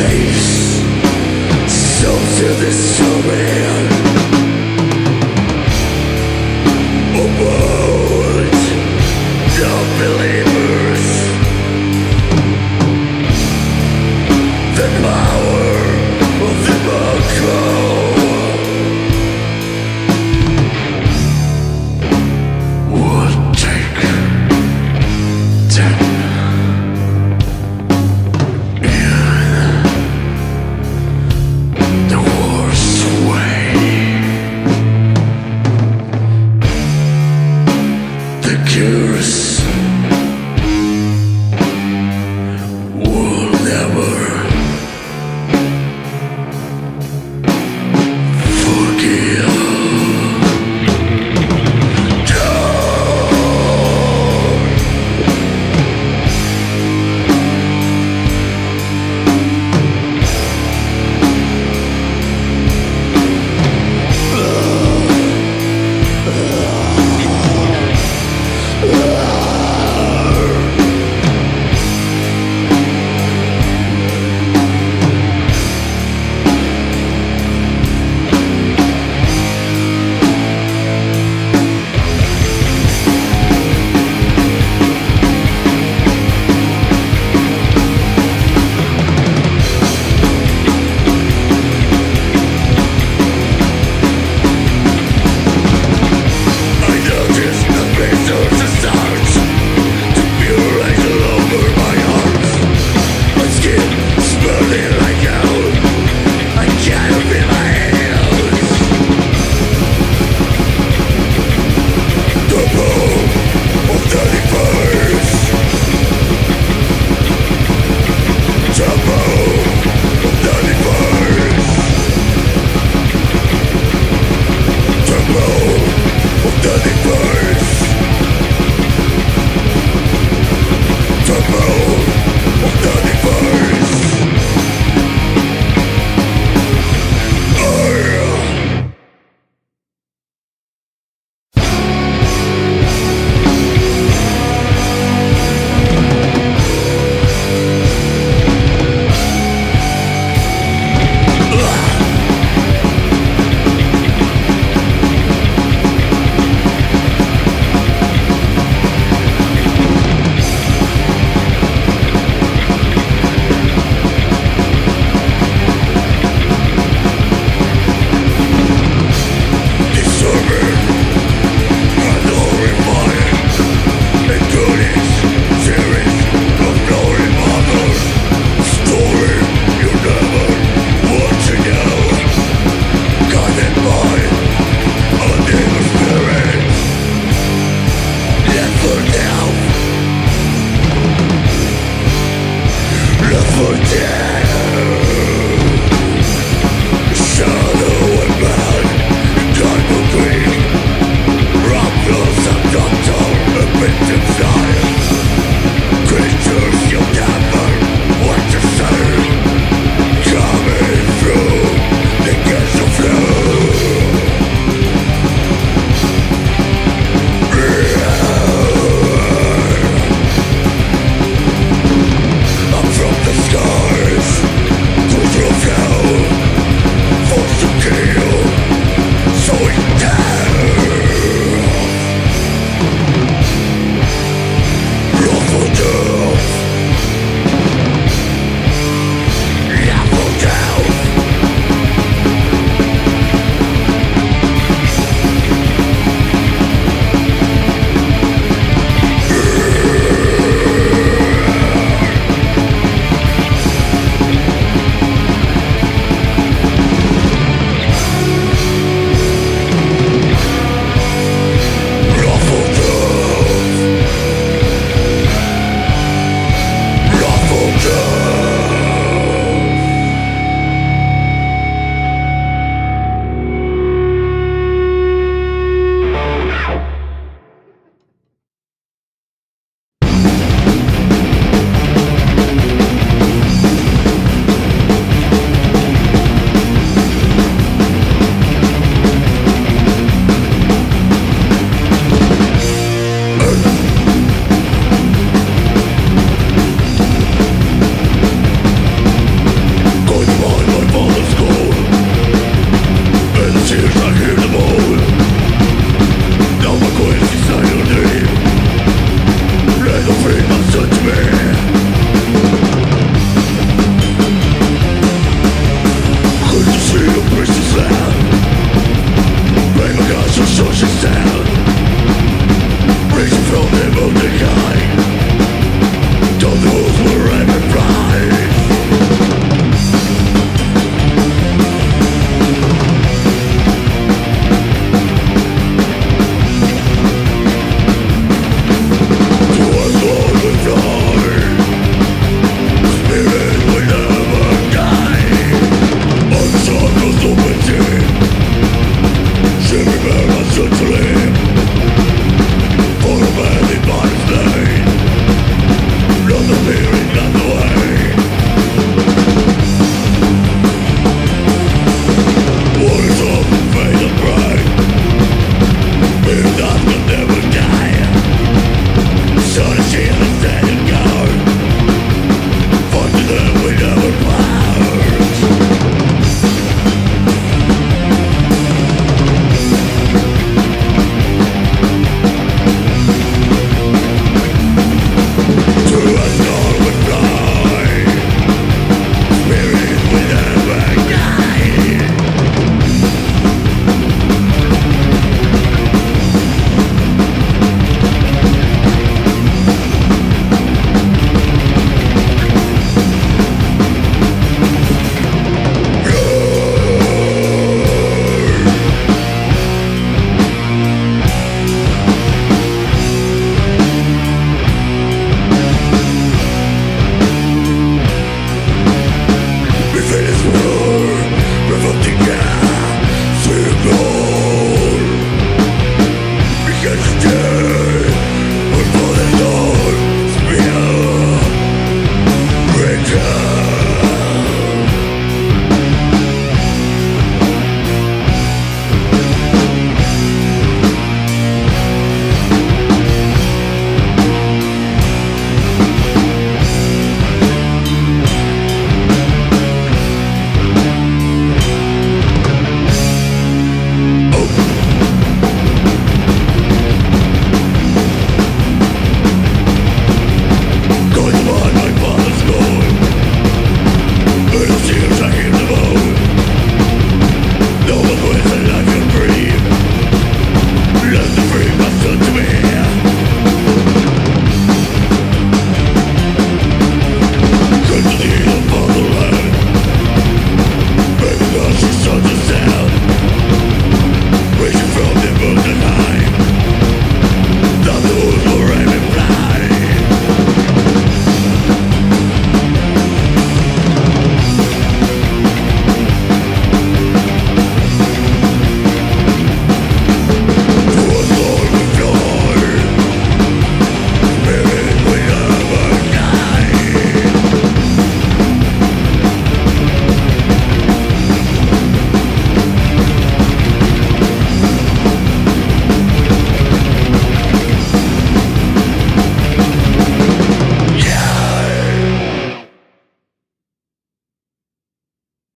chase So to the